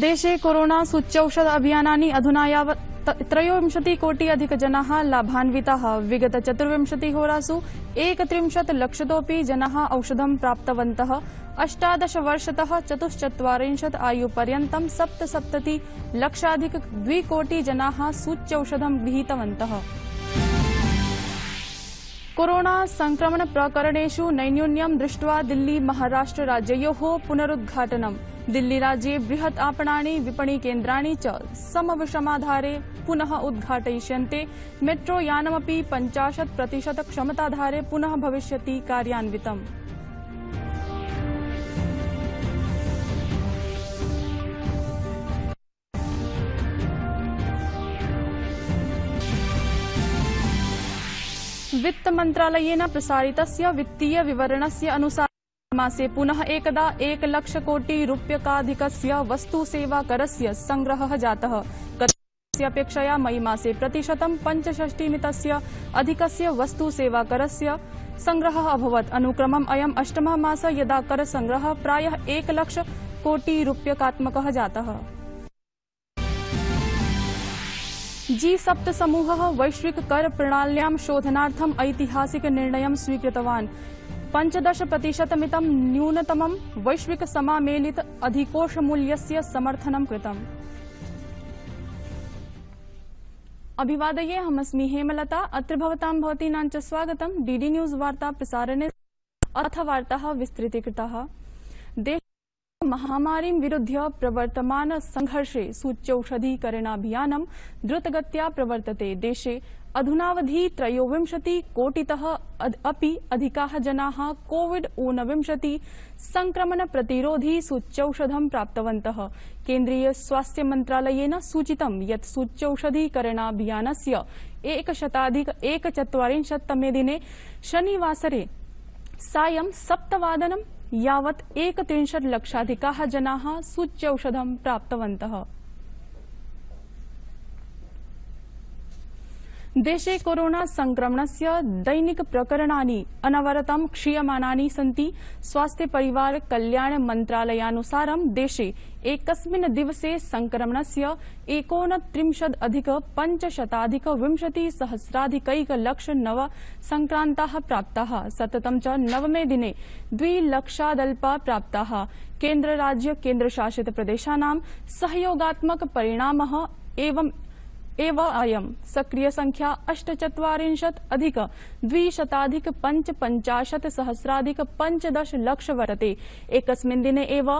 देशे कोरोना सूच्यौषध अभियानानि अधुना यावत् त- त्रयोविंशतिकोटि अधिकजनाः लाभान्विताः। विगत चतुर्विंशतिहोरासु एकत्रिंशत् लक्षतोऽपि जनाः औषधं प्राप्तवन्तः। अष्टादश वर्षतः चतुश्चत्वारिंशत् आयुपर्यन्तं सप्तसप्तति लक्षाधिक द्विकोटि जनाः सूच्यौषधं गृहीतवन्तः। कोरोना संक्रमण प्रकरणेषु नैन्यून्यं दृष्ट्वा दिल्ली महाराष्ट्र राज्ययोः पुनरुद्घाटनम् दिल्ली राज्ये बृहत् आपणानि विपणिकेन्द्राणि च समविषमाधारे पुनः उद्घाटय मेट्रो यानमपि पञ्चाशत् प्रतिशत क्षमताधारे पुनः भविष्यति कार्यान्वितम्। वित्तमन्त्रालयेन प्रसारितस्य वित्तीय विवरणस्य अनुसारं मासे पुनः एकदा एकलक्षकोटि रूप्यकाधिकस्य वस्तुसेवाकरस्य संग्रहः जातः। अपेक्षया मई मासे प्रतिशतं पञ्चषष्टिमितस्य अधिकस्य वस्तुसेवाकरस्य संग्रहः अभवत्। अनुक्रमम् अयम् अष्टमः मासः यदा करसंग्रहः प्रायः एकलक्ष कोटि रूप्यकात्मकः जातः। जी सप्त समूहः वैश्विक कर प्रणाल्यां शोधनार्थम् ऐतिहासिक निर्णयं स्वीकृतवान्। पञ्चदश प्रतिशतमितं न्यूनतमं वैश्विक समामेलित अधिकोषमूल्यस्य समर्थनं कृतम्। अभिवादये अहमस्मि हेमलता। अत्र भवतां भवतीनां च स्वागतं डीडी न्यूज़ वार्ता प्रसारणे अथ वार्ताः विस्तृतीकृताः। देश महामारीं विरुध्य प्रवर्तमान संघर्षे सूच्यौषधीकरणाभियानं द्रुतगत्या प्रवर्तते देशे। अधुनावधि त्रयोविंशति कोटितः अपि अधिकाः जनाः कोविड ऊनविंशति संक्रमण प्रतिरोधी सूच्यौषधं प्राप्तवन्तः। केंद्रीय स्वास्थ्य मन्त्रालयेन सूचितं यत् सूच्यौषधीकरणाभियानस्य एकशताधिक एकचत्वारिंशत्तमे दिने शनिवासरे सायं सप्तवादनं यावत् एकत्रिंशत् लक्षाधिकाः जनाः सूच्यौषधं प्राप्तवन्तः। देशे कोरोना संक्रमणस्य दैनिक प्रकरणानि अनवरतं क्षीयमानानि सन्ति। स्वास्थ्य परिवार कल्याण मन्त्रालयानुसारं देशे एकस्मिन् दिवसे संक्रमणस्य एकोनत्रिंशदधिक पञ्चशताधिक विंशति सहस्राधिकैकलक्ष नव संक्रान्ताः प्राप्ताः। सततं च नवमे दिने द्विलक्षादल्पा प्राप्ताः। केन्द्र राज्य केन्द्रशासित प्रदेशानां सहयोगात्मक परिणामः एवं एव अयं। सक्रिय संख्या अष्टचत्वारिंशत् अधिक द्विशताधिक पञ्चपञ्चाशत् सहस्राधिक पञ्चदश लक्ष वर्तते एकस्मिन् दिने एव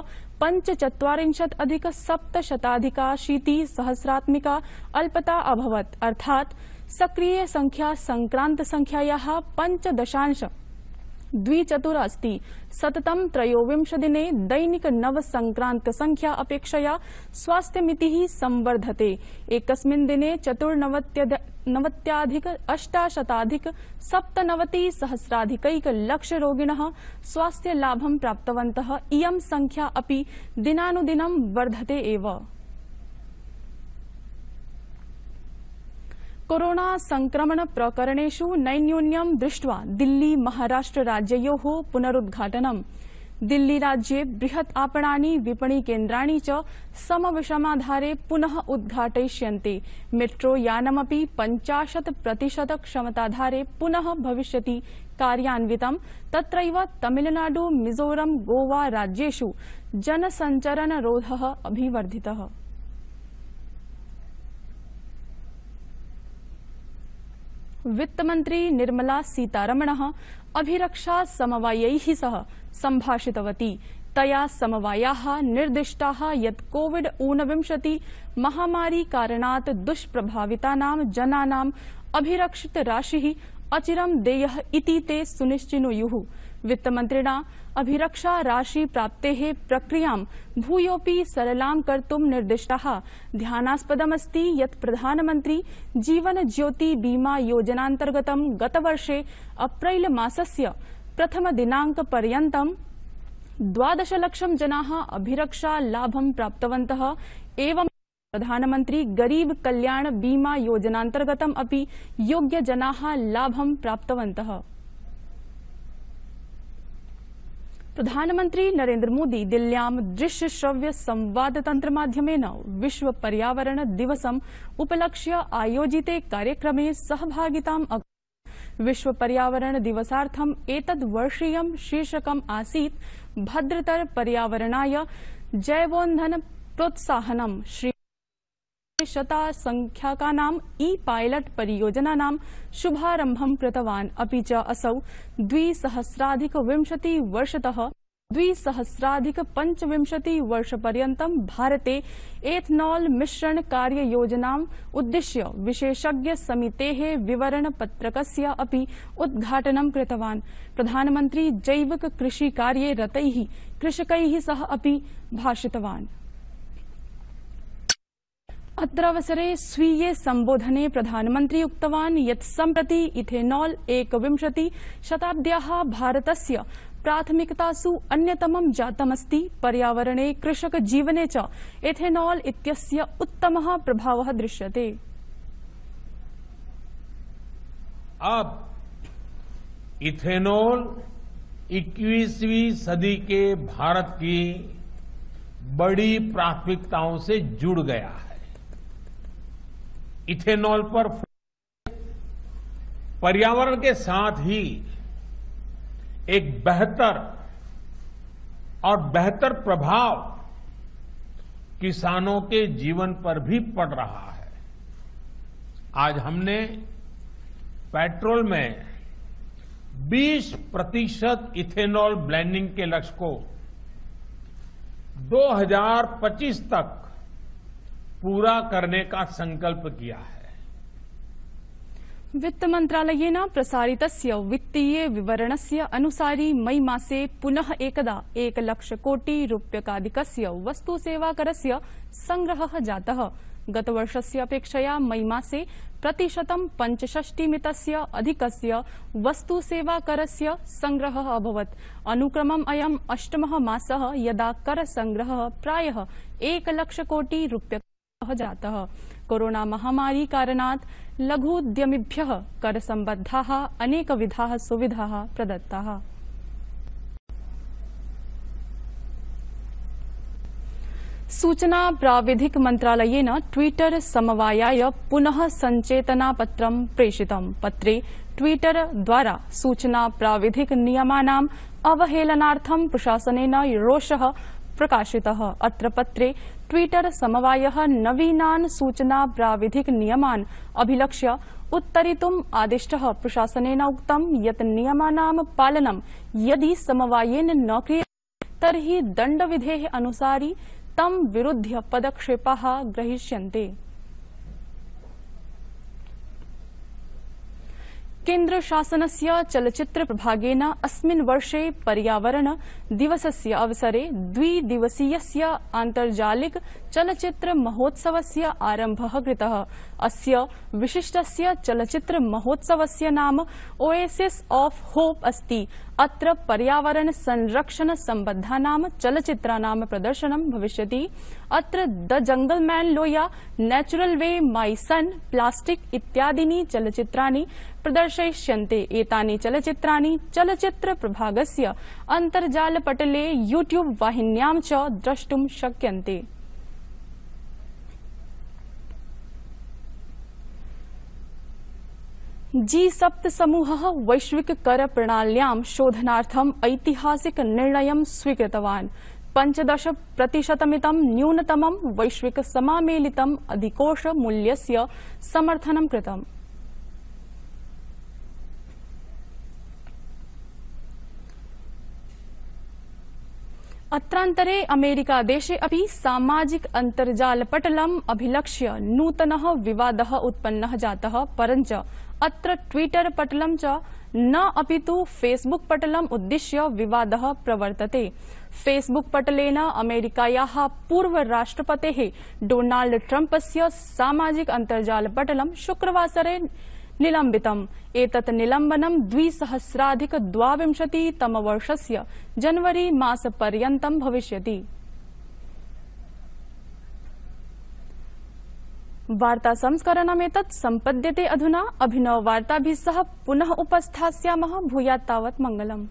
पञ्चचत्वारिंशत् अधिक सप्तशताधिकाशीति सहस्रात्मिका अल्पता अभवत्। अर्थात् सक्रिय संख्या संक्रांत संख्यायाः पञ्चदशांश। द्विचतुर अस्ति सततं त्रयोविंशदिने दैनिक नव संक्रान्त संख्या अपेक्षया स्वास्थ्यमितिः संवर्धते। एकस्मिन् दिने चतुर्नवत्यध, नवत्याधिक अष्टाशताधिक सप्तनवति सहस्राधिकैक लक्ष रोगिणः स्वास्थ्य लाभं प्राप्तवन्तः। इयं संख्या अपि दिनानुदिनं वर्धते एव। कोरोना संक्रमण प्रकरणेषु नैन्यून्यं दृष्ट्वा दिल्ली महाराष्ट्र राज्ययोः पुनरुद्घाटनम्। दिल्ली राज्ये बृहत् आपणानि विपणिकेन्द्राणि च समविषमाधारे पुनः उद्घाटयिष्यन्ते। मेट्रो यानमपि पञ्चाशत् प्रतिशत क्षमताधारे पुनः भविष्यति। कार्यान्वितं तत्रैव तमिलनाडु मिजोरम गोवा राज्येषु जनसञ्चरणरोधः अभिवर्धितः। वित्तमन्त्री निर्मला सीतारमण, अभिरक्षा समवाय सह सम्भाषितवती। तया समवाया निर्दिष्टा यत् कोविड ऊनविंशति महामारी कारणात् दुष्प्रभावितानां अभिरक्षित अभिरक्षितराशिः अचिरं देयः इति ते सुनिश्चिनुयुः। वित्तमन्त्रिणा, अभिरक्षा राशि प्राप्तेः प्रक्रियाँ भूयोऽपि सरलां कर्तुं निर्दिष्टाः। ध्यानास्पदमस्ति यत् प्रधानमन्त्री जीवन ज्योति बीमा योजनान्तर्गतं गतवर्षे अप्रैल मासस्य प्रथमदिनाङ्कपर्यन्तं द्वादशलक्षं जनाः अभिरक्षा लाभं प्राप्तवन्तः, एवं प्रधानमन्त्री गरीब कल्याण बीमा योजनान्तर्गतम् अपि योग्यजनाः लाभं प्राप्तवन्तः। प्रधानमन्त्री नरेन्द्र मोदी दिल्ल्यां दृश्य श्रव्य संवाद तन्त्र माध्यमेन विश्व पर्यावरण दिवसम् उपलक्ष्य आयोजिते कार्यक्रमे सहभागिताम् अकरोत् विश्व पर्यावरण दिवसार्थम् वर्षीयं शीर्षकम् आसीत्, भद्रतर पर्यावरणाय जैवोन्धन प्रोत्साहनम् श्री शता संख्याकानाम् ई पायलट परियोजनानां शुभारम्भं कृतवान्। अपि च असौ द्विसहस्राधिक विंशति वर्षतः द्विसहस्राधिक पञ्चविंशति वर्षपर्यन्तं भारते एथनॉल मिश्रण कार्ययोजनाम् उद्दिश्य विशेषज्ञ समितेः विवरणपत्रकस्य अपि उद्घाटनं कृतवान्। प्रधानमन्त्री जैविक कृषिकार्ये रतैः कृषकैः सह अपि भाषितवान्। अत्रावसरे स्वीये सम्बोधने प्रधानमन्त्री उक्तवान् यत् सम्प्रति इथेनॉल एकविंशति शताब्द्याः भारतस्य प्राथमिकतासु अन्यतमं जातमस्ति। पर्यावरणे कृषकजीवने च एथेनॉल इत्यस्य उत्तमः प्रभावः दृश्यते। अब इथेनॉल 21वीं सदी के भारत की बड़ी प्राथमिकताओं से जुड़ गया है। इथेनॉल पर पर्यावरण के साथ ही एक बेहतर और बेहतर प्रभाव किसानों के जीवन पर भी पड़ रहा है। आज हमने पेट्रोल में 20 प्रतिशत इथेनॉल ब्लेंडिंग के लक्ष्य को 2025 तक पूरा करने का संकल्प किया है। वित्त मन्त्रालयेन प्रसारितस्य वित्तीय विवरणस्य अनुसारि मई मासे पुनः एकदा एकलक्षकोटि रूप्यकाधिकस्य वस्तु सेवाकरस्य संग्रहः जातः। गतवर्षस्य अपेक्षया मई मासे प्रतिशतं पञ्चषष्टिमितस्य अधिकस्य वस्तु सेवाकरस्य संग्रहः अभवत्। अनुक्रमम् अयम् अष्टमः मासः यदा करसंग्रहः प्रायः एकलक्षकोटि रूप्यकाः जातः। कोरोना महामारी कारणात् लघूद्यमिभ्यः करसम्बद्धाः, अनेकविधाः सुविधाः प्रदत्ताः। सूचना प्राविधिक मन्त्रालयेन ट्वीटर समवायाय पुनः सञ्चेतनापत्रं प्रेषितम् पत्रे ट्वीटर द्वारा सूचना प्राविधिक नियमानाम् अवहेलनार्थं प्रशासनेन रोषः प्रकाशितः। अत्र पत्रे ट्वीटर समवाय सूचना प्राविधिक नियमान् अभिलक्ष्य उत्तरितुम् आदिष्ट। प्रशासनेन उक्तं यत् नियमानां यदि समवायेन न क्रियते तर्हि विधे अनुसारि तं विरुध्य पदक्षेपा ग्रहीष्यन्ते। केन्द्रशासनस्य से प्रभागेन अस्मिन् वर्षे पर्यावरण दिवस अवसरे द्विदिवसीयस्य आन्तर्जालिक चलच्चित्र महोत्सवस्य आरंभ कृत। अस्य विशिष्टस्य चलच्चित्र नाम ओएसिस ऑफ़ होप अस्ति। अत्र पर्यावरण संरक्षण सम्बद्धानां चलच्चित्राणां प्रदर्शनं भविष्यति। अत्र the jungle man Loya, Natural Way My Son, Plastic इत्यादीनि चलच्चित्राणि प्रदर्शयिष्यन्ते। एतानि चलच्चित्राणि चलच्चित्र प्रभागस्य अन्तर्जालपटले यूट्यूब वाहिन्यां च द्रष्टुं शक्यन्ते। जी सप्त समूह वैश्विक कर प्रणाल्यां शोधनार्थम् ऐतिहासिक निर्णय स्वीकृतवान्। पंचदश प्रतिशतमितं न्यूनतमं वैश्विक समामेलितम् अधिकोष मूल्य समर्थन कृतम्। अत्रान्तरे अमेरिकादेशे अपि सामाजिक अन्तर्जालपटलम् अभिलक्ष्य नूतनः विवादः उत्पन्नः जातः, परञ्च अत्र ट्वीटर पटलं च न अपितु फेसबुक पटलम् उद्दिश्य विवादः प्रवर्तते। फेसबुक पटलेन अमेरिकायाः पूर्वराष्ट्रपतेः डोनाल्ड ट्रम्पस्य सामाजिक अन्तर्जालपटलं शुक्रवासरे निलम्बितम्। एतत् निलम्बनं द्विसहस्राधिक द्वाविंशतितमवर्षस्य जनवरी मासपर्यन्तं भविष्यति। वार्ता संस्करणमेतत् सम्पद्यते अधुना। अभिनव वार्ताभिः सह पुनः उपस्थास्यामः भूयात् तावत् मङ्गलम्।